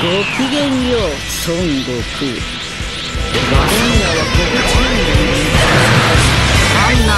ごきげんよう孫悟空我らは心地よい。人間あんな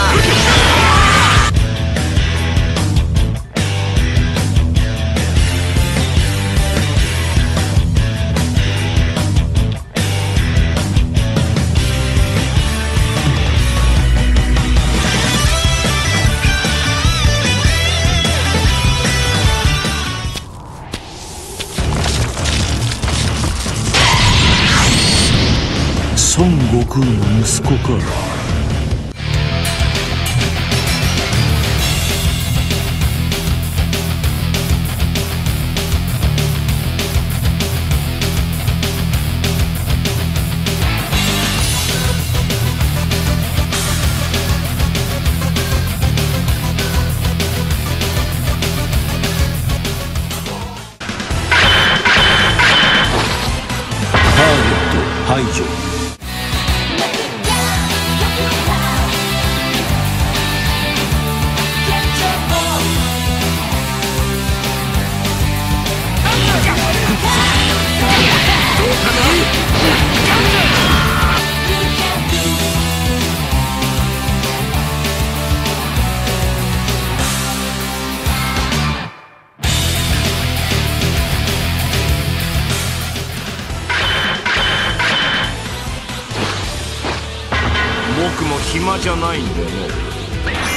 ないんだよね。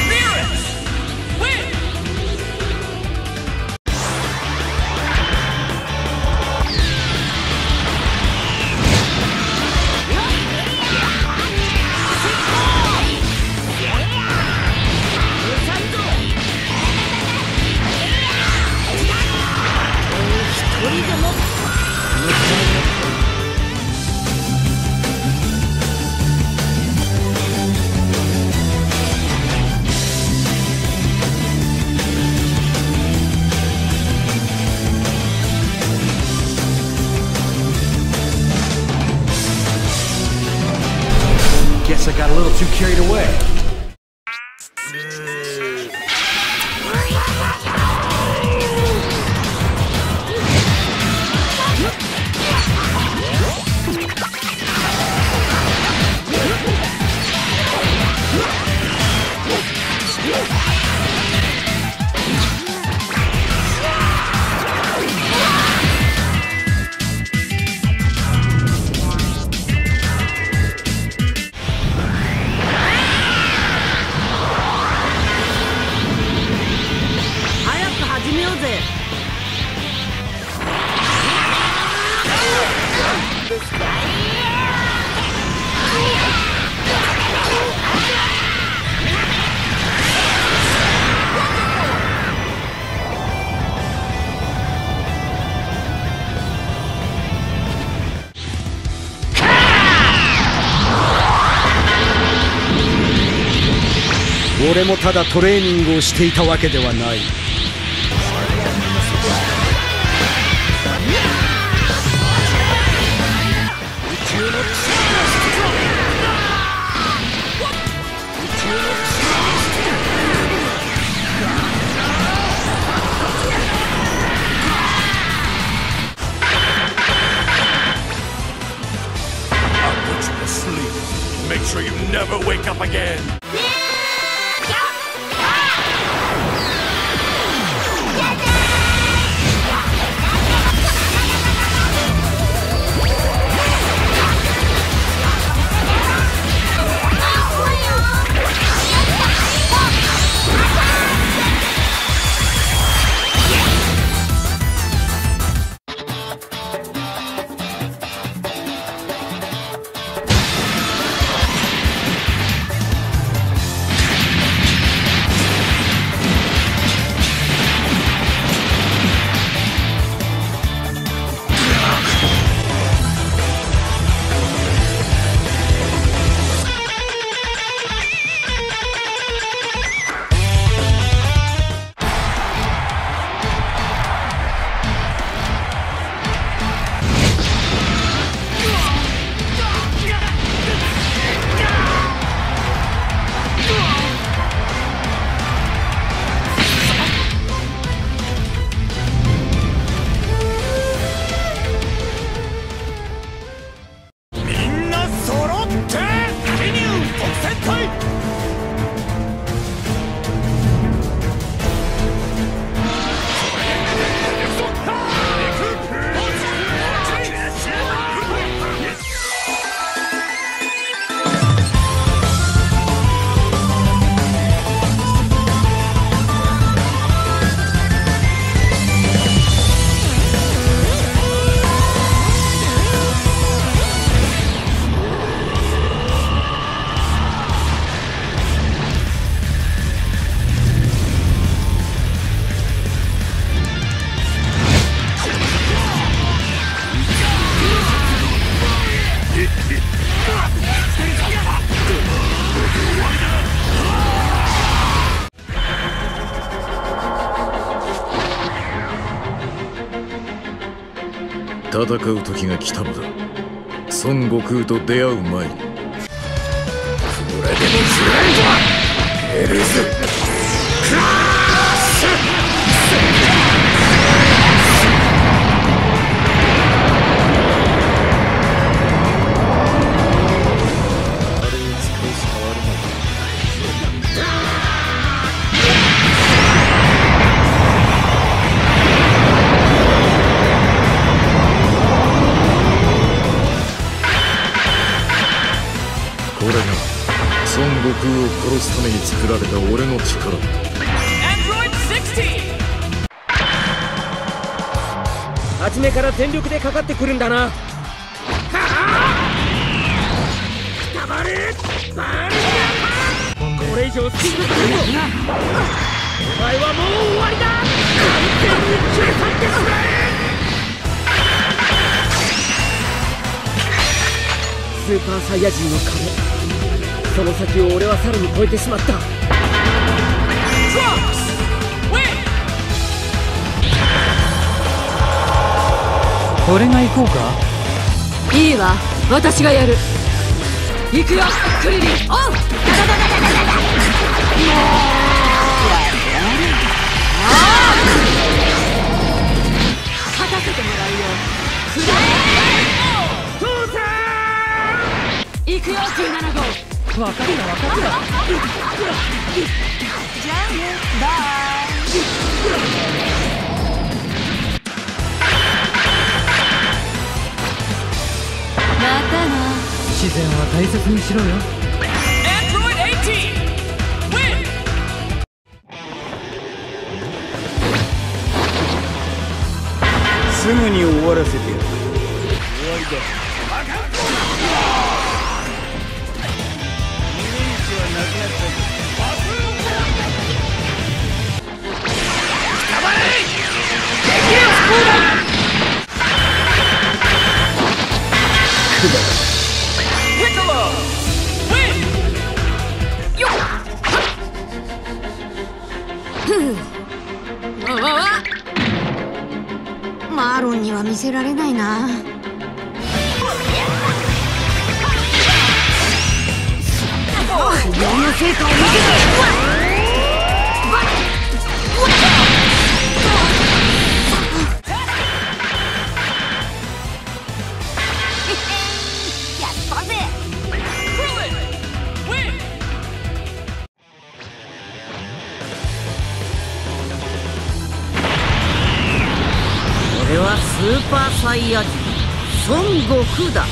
Too carried away." ぜ。俺もただトレーニングをしていたわけではない。sure you never wake up again. 戦う時が来たのだ。孫悟空と出会う前に。これでもずらいぞエルズ殺すために作られた俺の力。だ Android 60! 初めから全力でかかってくるんだな。これ以上スピードが出るぞお前はもう終わりだ。完全に消え去ってしまえ。スーパーサイヤ人の壁その先を俺はさらに超えてしまった! Win! 俺が行こうか？いいわ。私がやる。行くよ。クリリン。オン！勝たせてもらうよ。くらえ行くよ975分かった分かったまたな自然は大切にしろよ Android 18! Win! すぐに終わらせてやるピ成果を見せ俺はスーパーサイヤ人孫悟空だ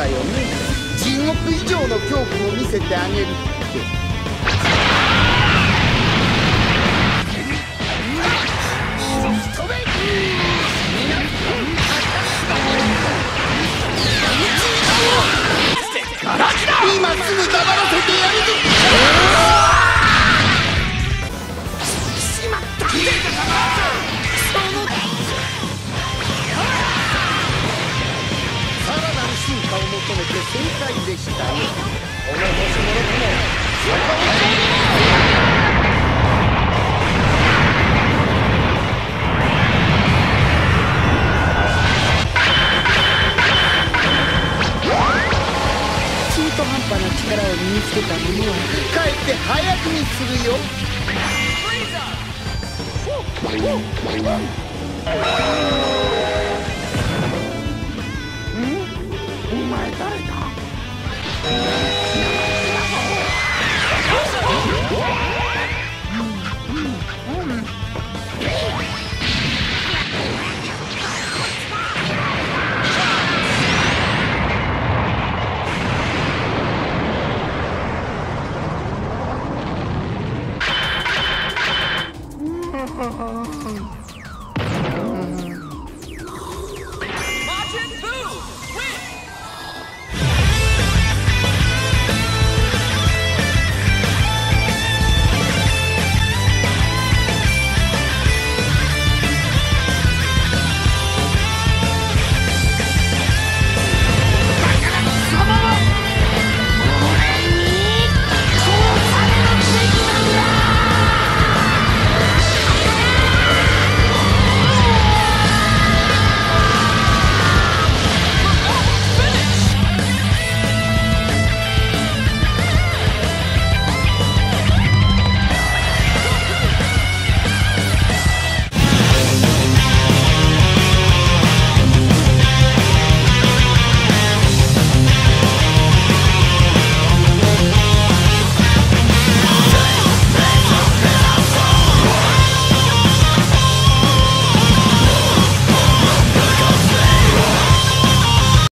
だよ。ね地獄以上の恐怖を見せてあげるって。今すぐ黙らせてやるぞ中途半端な力を身につけた者はかえって早くにするよ。んお前誰だ？